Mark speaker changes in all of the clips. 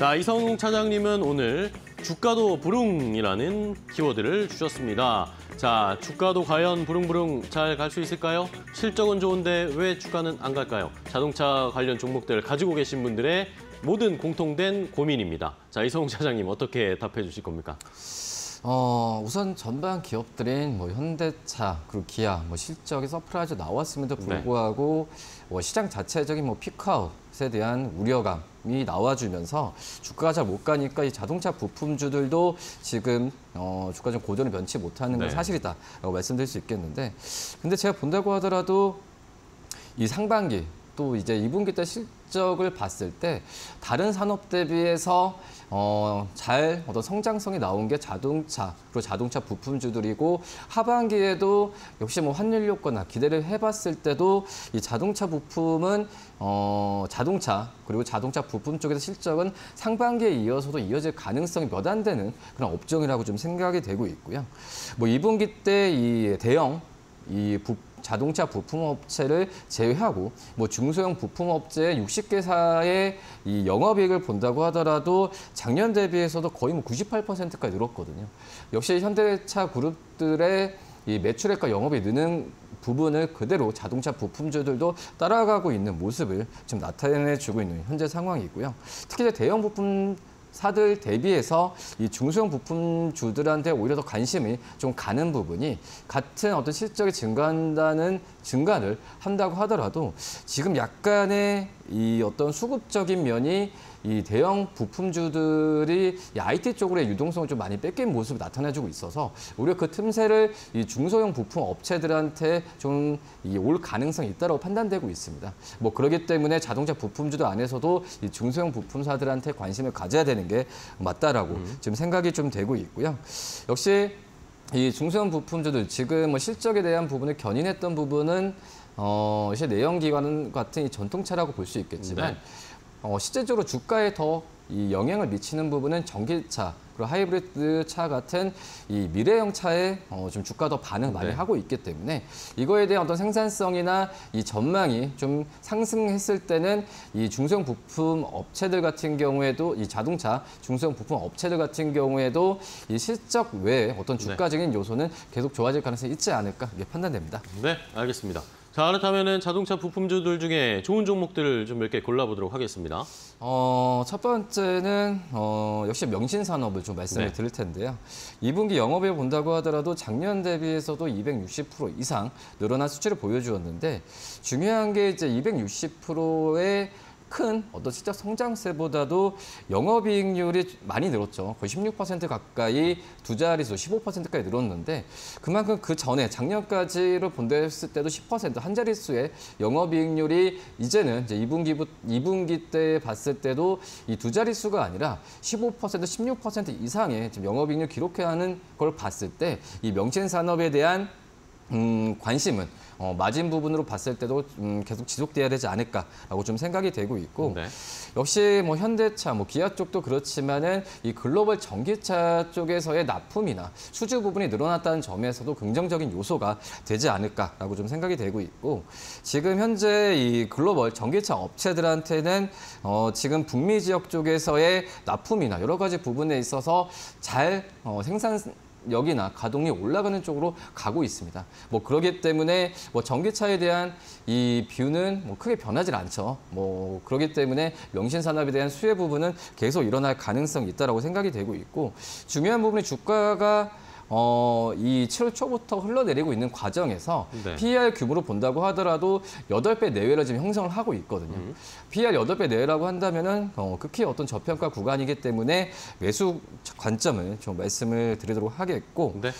Speaker 1: 자, 이성웅 차장님은 오늘 주가도 부릉이라는 키워드를 주셨습니다. 자, 주가도 과연 부릉부릉 잘 갈 수 있을까요? 실적은 좋은데 왜 주가는 안 갈까요? 자동차 관련 종목들 가지고 계신 분들의 모든 공통된 고민입니다. 자, 이성웅 차장님 어떻게 답해 주실 겁니까?
Speaker 2: 어, 우선 전방 기업들인 뭐 현대차 그리고 기아 뭐 실적이 서프라이즈 나왔음에도 불구하고 뭐 시장 자체적인 뭐 피크아웃 에 대한 우려감이 나와주면서 주가가 잘 못 가니까 이 자동차 부품주들도 지금 어, 주가 좀 고전을 면치 못하는 건
Speaker 1: 네.
Speaker 2: 사실이다라고 말씀드릴 수 있겠는데 근데 제가 본다고 하더라도 이 상반기 또 이제 2분기 때 실적을 봤을 때 다른 산업 대비해서 어, 잘 어떤 성장성이 나온 게 자동차 그리고 자동차 부품주들이고 하반기에도 역시 뭐 환율 효과나 기대를 해봤을 때도 이 자동차 부품은 어, 자동차 그리고 자동차 부품 쪽에서 실적은 상반기에 이어서도 이어질 가능성이 몇 안 되는 그런 업종이라고 좀 생각이 되고 있고요. 뭐 2분기 때 이 대형 이 부, 자동차 부품 업체를 제외하고 뭐 중소형 부품 업체 60개사의 이 영업이익을 본다고 하더라도 작년 대비해서도 거의 뭐 98%까지 늘었거든요. 역시 현대차 그룹들의 이 매출액과 영업이 느는 부분을 그대로 자동차 부품주들도 따라가고 있는 모습을 지금 나타내주고 있는 현재 상황이고요. 특히 대형 부품 사들 대비해서 이 중소형 부품주들한테 오히려 더 관심이 좀 가는 부분이 같은 어떤 실적이 증가한다는 증가를 한다고 하더라도 지금 약간의 이 어떤 수급적인 면이 이 대형 부품주들이 이 IT 쪽으로의 유동성을 좀 많이 뺏긴 모습이 나타나주고 있어서 오히려 그 틈새를 이 중소형 부품 업체들한테 좀 올 가능성이 있다고 판단되고 있습니다. 뭐 그렇기 때문에 자동차 부품주들 안에서도 이 중소형 부품사들한테 관심을 가져야 되는 게 맞다라고 지금 생각이 좀 되고 있고요. 역시 이 중소형 부품주들 지금 뭐 실적에 대한 부분을 견인했던 부분은 어, 이제 내연기관 같은 이 전통차라고 볼 수 있겠지만
Speaker 1: 네.
Speaker 2: 어, 실제적으로 주가에 더 이 영향을 미치는 부분은 전기차 그리고 하이브리드 차 같은 이 미래형 차에 어, 좀 주가 더 반응 많이
Speaker 1: 네.
Speaker 2: 하고 있기 때문에 이거에 대한 어떤 생산성이나 이 전망이 좀 상승했을 때는 이 중소형 부품 업체들 같은 경우에도 이 자동차 중소형 부품 업체들 같은 경우에도 이 실적 외에 어떤
Speaker 1: 네.
Speaker 2: 주가적인 요소는 계속 좋아질 가능성이 있지 않을까 이게 판단됩니다.
Speaker 1: 네, 알겠습니다. 자, 그렇다면 자동차 부품주들 중에 좋은 종목들을 좀 몇 개 골라보도록 하겠습니다.
Speaker 2: 어, 첫 번째는 어, 역시 명신산업을 좀 말씀을
Speaker 1: 네.
Speaker 2: 드릴 텐데요. 2분기 영업에 본다고 하더라도 작년 대비해서도 260% 이상 늘어난 수치를 보여주었는데 중요한 게 이제 260%의 큰 어떤 실적 성장세보다도 영업이익률이 많이 늘었죠. 거의 16% 가까이 두 자릿수 15%까지 늘었는데 그만큼 그 전에 작년까지를 본다했을 때도 10%한 자릿수의 영업이익률이 이제는 이제 2분기 2분기 때 봤을 때도 이 두 자릿수가 아니라 15% 16% 이상의 지금 영업이익률 기록해야 하는 걸 봤을 때 이 명신 산업에 대한 음, 관심은 어, 마진 부분으로 봤을 때도 음, 계속 지속돼야 되지 않을까라고 좀 생각이 되고 있고
Speaker 1: 네.
Speaker 2: 역시 뭐 현대차, 뭐 기아 쪽도 그렇지만은 이 글로벌 전기차 쪽에서의 납품이나 수주 부분이 늘어났다는 점에서도 긍정적인 요소가 되지 않을까라고 좀 생각이 되고 있고 지금 현재 이 글로벌 전기차 업체들한테는 어, 지금 북미 지역 쪽에서의 납품이나 여러 가지 부분에 있어서 잘 어, 생산 역이나 가동이 올라가는 쪽으로 가고 있습니다. 뭐 그러기 때문에 뭐 전기차에 대한 이 뷰는 뭐 크게 변하지 않죠. 뭐 그러기 때문에 명신 산업에 대한 수혜 부분은 계속 일어날 가능성이 있다라고 생각이 되고 있고 중요한 부분이 주가가 어, 이 7월 초부터 흘러내리고 있는 과정에서
Speaker 1: 네.
Speaker 2: PER 규모로 본다고 하더라도 8배 내외를 지금 형성을 하고 있거든요. PER 8배 내외라고 한다면은 어, 극히 어떤 저평가 구간이기 때문에 매수 관점을 좀 말씀을 드리도록 하겠고
Speaker 1: 네.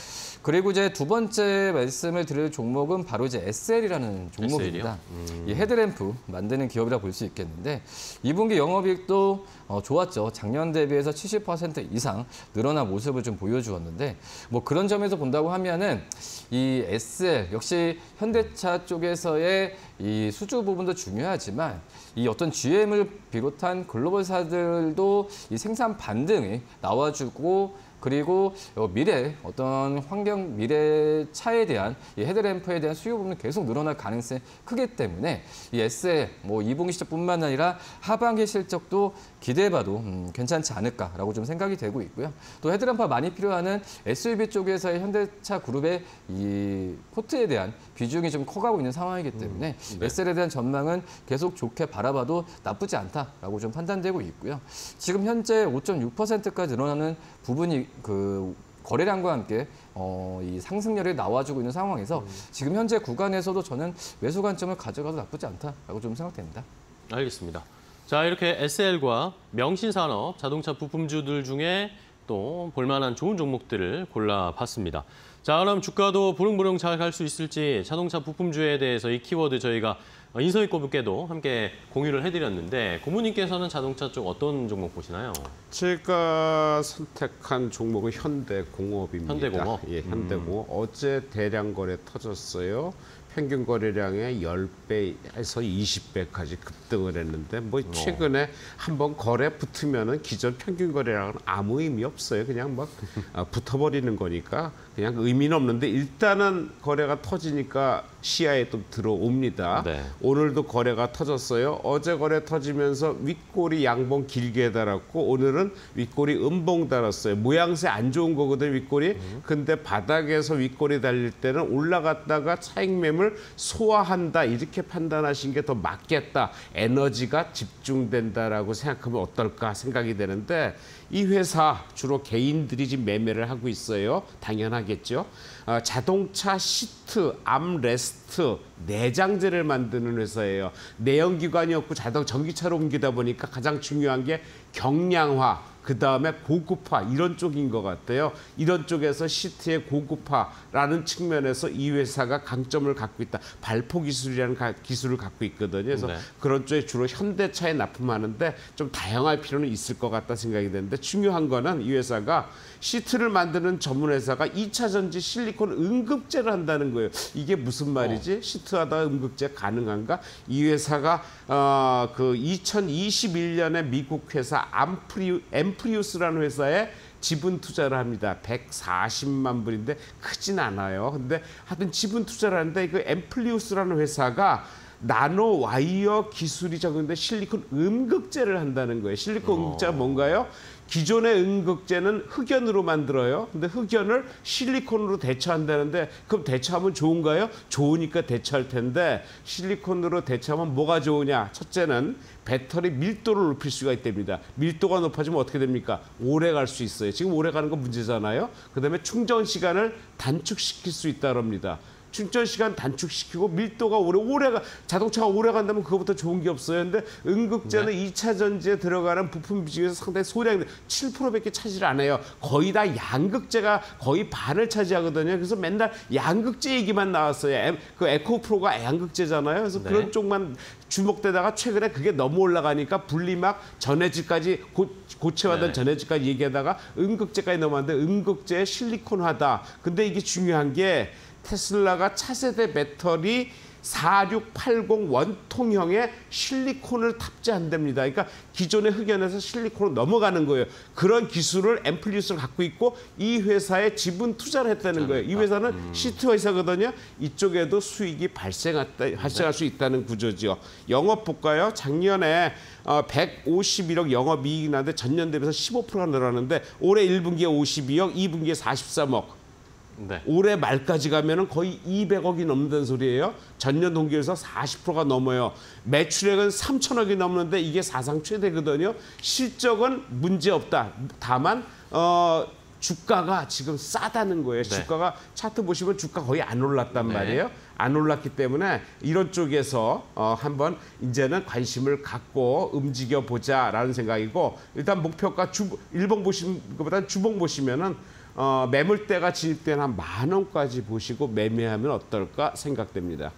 Speaker 2: 그리고 이제 두 번째 말씀을 드릴 종목은 바로 이제 SL이라는 종목입니다.
Speaker 1: 음.
Speaker 2: 이 헤드램프 만드는 기업이라 볼 수 있겠는데 2분기 영업이익도 어, 좋았죠. 작년 대비해서 70% 이상 늘어난 모습을 좀 보여주었는데 뭐 그런 점에서 본다고 하면은 이 SL 역시 현대차 쪽에서의 이 수주 부분도 중요하지만 이 어떤 GM을 비롯한 글로벌사들도 이 생산 반등이 나와주고 그리고 어, 미래 어떤 환경 미래 차에 대한 이 헤드램프에 대한 수요 부분은 계속 늘어날 가능성이 크기 때문에 이 SL 뭐 2분기 실적뿐만 아니라 하반기 실적도 기대해봐도 음, 괜찮지 않을까라고 좀 생각이 되고 있고요. 또 헤드램프가 많이 필요하는 SUV 쪽에서의 현대차 그룹의 이 포트에 대한 비중이 좀 커가고 있는 상황이기 때문에 SL에 대한 전망은 계속 좋게 바라봐도 나쁘지 않다라고 좀 판단되고 있고요. 지금 현재 5.6%까지 늘어나는 부분이 그 거래량과 함께 어, 이 상승률이 나와주고 있는 상황에서 지금 현재 구간에서도 저는 매수 관점을 가져가도 나쁘지 않다라고 좀 생각됩니다.
Speaker 1: 알겠습니다. 자, 이렇게 SL과 명신산업 자동차 부품주들 중에 또 볼만한 좋은 종목들을 골라봤습니다. 자, 그럼 주가도 부릉부릉 잘 갈 수 있을지 자동차 부품주에 대해서 이 키워드 저희가 인서희 고분께도 함께 공유를 해드렸는데 고모님께서는 자동차 쪽 어떤 종목 보시나요?
Speaker 3: 제가 선택한 종목은 현대공업입니다.
Speaker 1: 현대공업?
Speaker 3: 예, 현대공업. 어제 대량 거래 터졌어요. 평균 거래량의 10배에서 20배까지 급등을 했는데 뭐 최근에 한번 거래 붙으면은 기존 평균 거래량은 아무 의미 없어요. 그냥 막 아, 붙어버리는 거니까 그냥 의 미는 없는데 일단은 거래가 터지니까 시야에 또 들어옵니다.
Speaker 1: 네.
Speaker 3: 오늘도 거래가 터졌어요. 어제 거래 터지면서 윗골이 양봉 길게 달았고 오늘은 윗골이 음봉 달았어요. 모양새 안 좋은 거거든 윗골이. 근데 바닥에서 윗꼬리 달릴 때는 올라갔다가 차익 매물 소화한다 이렇게 판단하신 게 더 맞겠다. 에너지가 집중된다라고 생각하면 어떨까 생각이 되는데 이 회사 주로 개인들이 지금 매매를 하고 있어요. 당연하겠죠. 아, 자동차 시트, armrest, 내장재를 만드는 회사예요. 내연기관이었고 자동 전기차로 옮기다 보니까 가장 중요한 게 경량화, 그 다음에 고급화 이런 쪽인 것 같아요. 이런 쪽에서 시트의 고급화라는 측면에서 이 회사가 강점을 갖고 있다. 발포 기술이라는 가- 기술을 갖고 있거든요. 그래서
Speaker 1: 네.
Speaker 3: 그런 쪽에 주로 현대차에 납품하는데 좀 다양할 필요는 있을 것 같다 생각이 되는데 중요한 거는 이 회사가 시트를 만드는 전문 회사가 2차 전지 실리콘 응급제를 한다는 거예요. 이게 무슨 말이지? 시트하다 응급제 가능한가? 이 회사가 어, 그 2021년에 미국 회사 암프리우 Amprius라는 회사에 지분 투자를 합니다. 140만 불인데 크진 않아요. 근데 하여튼 지분 투자를 하는데 그 Amprius라는 회사가 nano wire 기술이 적용된 실리콘 음극재를 한다는 거예요. 실리콘 음극재가 뭔가요? 기존의 음극재는 흑연으로 만들어요. 근데 흑연을 실리콘으로 대체한다는데 그럼 대체하면 좋은가요? 좋으니까 대체할 텐데 실리콘으로 대체하면 뭐가 좋으냐? 첫째는 배터리 밀도를 높일 수가 있답니다. 밀도가 높아지면 어떻게 됩니까? 오래 갈 수 있어요. 지금 오래 가는 건 문제잖아요. 그다음에 충전 시간을 단축시킬 수 있다 그럽니다. 충전 시간 단축시키고 밀도가 오래 오래가 자동차가 오래 간다면 그거부터 좋은 게 없어요. 근데 응급제는 이 2차 전지에 들어가는 부품 비중에서 상당히 소량 7%밖에 차지를 안 해요. 거의 다 양극재가 거의 반을 차지하거든요. 그래서 맨날 양극재 얘기만 나왔어요. 엠- 그 에코프로가 양극재잖아요. 그래서
Speaker 1: 네.
Speaker 3: 그런 쪽만 주목되다가 최근에 그게 너무 올라가니까 분리막 전해질까지 고, 고체화된
Speaker 1: 네.
Speaker 3: 전해질까지 얘기하다가 응극제까지 넘어왔는데 응극제의 실리콘화다. 근데 이게 중요한 게 테슬라가 차세대 배터리 4680 원통형의 실리콘을 탑재한답니다. 그러니까 기존의 흑연에서 실리콘으로 넘어가는 거예요. 그런 기술을 앰플리우스를 갖고 있고 이 회사에 지분 투자를 했다는 거예요. 이 회사는 시트 회사거든요. 이쪽에도 수익이 발생했다, 발생할 수 있다는 구조죠. 영업 볼까요? 작년에 어, 151억 영업이익이 나는데 전년 대비해서 15%가 늘었는데 올해 1분기에 52억, 2분기에 43억.
Speaker 1: 네.
Speaker 3: 올해 말까지 가면은 거의 200억이 넘는다는 소리예요. 전년 동기에서 40%가 넘어요. 매출액은 3천억이 넘는데 이게 사상 최대거든요. 실적은 문제 없다. 다만 어 주가가 지금 싸다는 거예요.
Speaker 1: 네.
Speaker 3: 주가가 차트 보시면 주가 거의 안 올랐단
Speaker 1: 네.
Speaker 3: 말이에요. 안 올랐기 때문에 이런 쪽에서 어, 한번 이제는 관심을 갖고 움직여 보자라는 생각이고 일단 목표가 주 일봉 보시는 것보다 주봉 보시면은 어, 매물대가 진입된 한 만 원까지 보시고 매매하면 어떨까 생각됩니다.